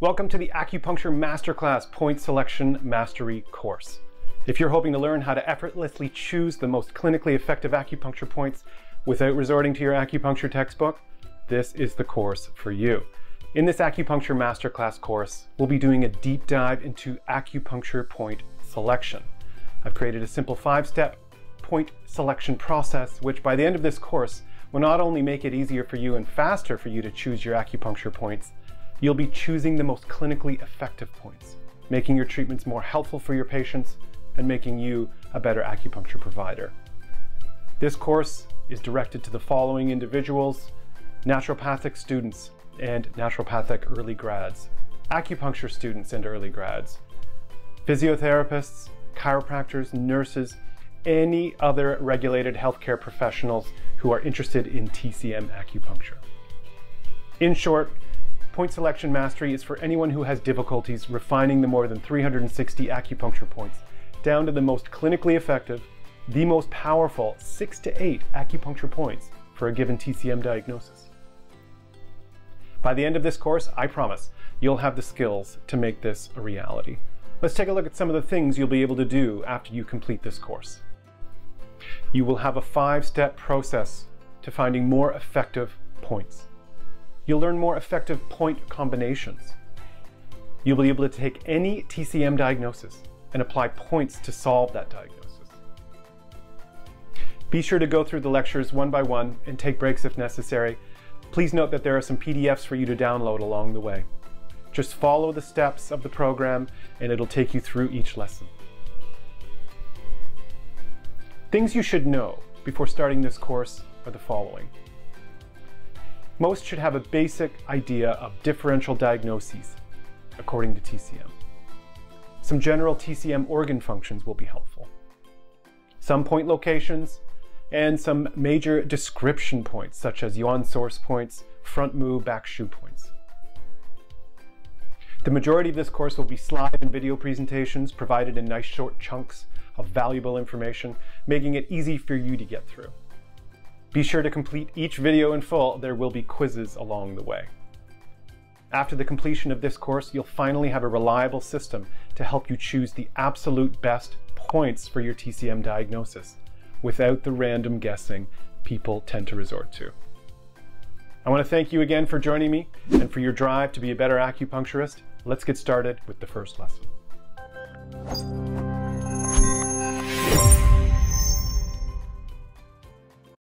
Welcome to the Acupuncture Masterclass Point Selection Mastery course. If you're hoping to learn how to effortlessly choose the most clinically effective acupuncture points without resorting to your acupuncture textbook, this is the course for you. In this Acupuncture Masterclass course, we'll be doing a deep dive into acupuncture point selection. I've created a simple five-step point selection process, which by the end of this course will not only make it easier for you and faster for you to choose your acupuncture points, You'll be choosing the most clinically effective points, making your treatments more helpful for your patients and making you a better acupuncture provider. This course is directed to the following individuals, naturopathic students and naturopathic early grads, acupuncture students and early grads, physiotherapists, chiropractors, nurses, any other regulated healthcare professionals who are interested in TCM acupuncture. In short, Point selection mastery is for anyone who has difficulties refining the more than 360 acupuncture points down to the most clinically effective, the most powerful six to eight acupuncture points for a given TCM diagnosis. By the end of this course, I promise, you'll have the skills to make this a reality. Let's take a look at some of the things you'll be able to do after you complete this course. You will have a five-step process to finding more effective points. You'll learn more effective point combinations. You'll be able to take any TCM diagnosis and apply points to solve that diagnosis. Be sure to go through the lectures one by one and take breaks if necessary. Please note that there are some PDFs for you to download along the way. Just follow the steps of the program and it'll take you through each lesson. Things you should know before starting this course are the following. Most should have a basic idea of differential diagnoses, according to TCM. Some general TCM organ functions will be helpful. Some point locations, and some major description points, such as yuan source points, front mu, back shu points. The majority of this course will be slide and video presentations provided in nice short chunks of valuable information, making it easy for you to get through. Be sure to complete each video in full, there will be quizzes along the way. After the completion of this course, you'll finally have a reliable system to help you choose the absolute best points for your TCM diagnosis without the random guessing people tend to resort to. I want to thank you again for joining me and for your drive to be a better acupuncturist. Let's get started with the first lesson.